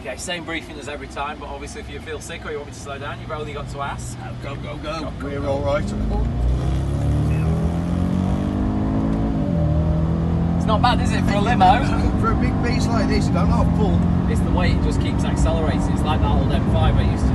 Okay, same briefing as every time, but obviously if you feel sick or you want me to slow down, you've only got to ask. Go, go, go. We're all right. It's not bad, is it, for a limo? For a big beast like this, you don't have pull. It's the way it just keeps accelerating. It's like that old M5 I used to